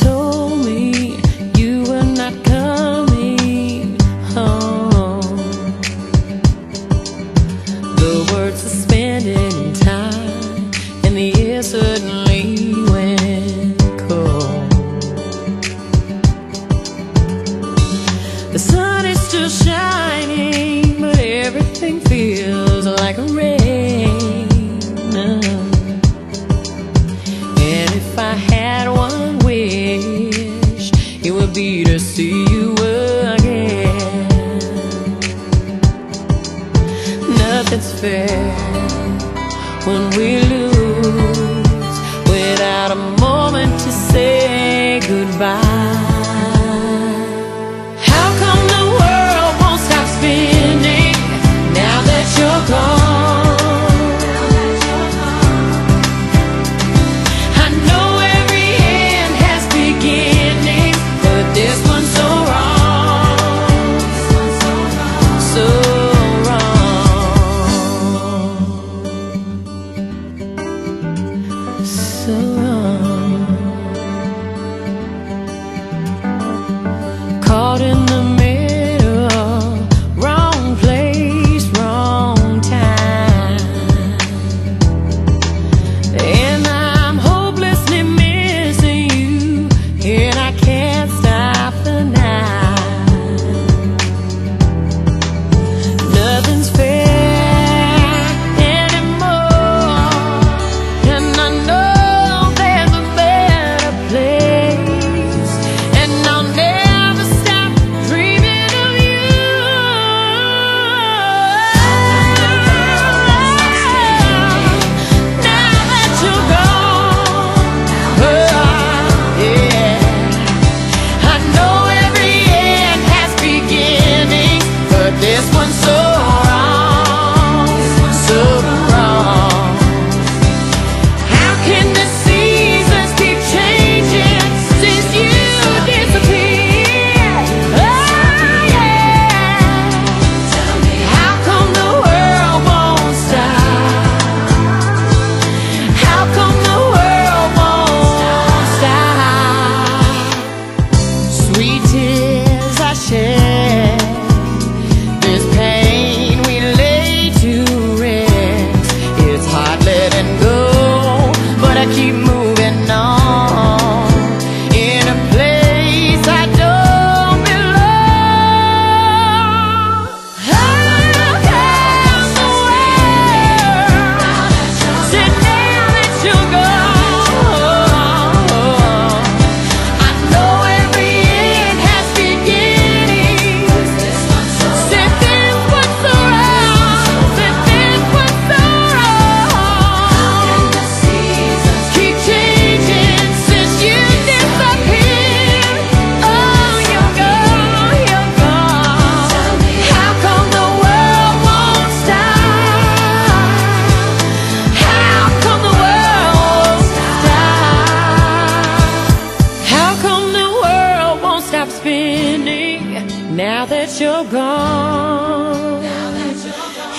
Told me you were not coming home. The words suspended in time And the air suddenly went cold. The sun is still shining But everything feels like a rain. to see you again. Nothing's fair when we lose without a moment. now that you're gone.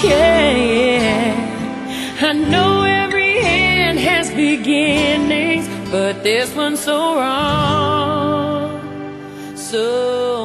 Yeah, yeah. I know every end has beginnings, but this one's so wrong. So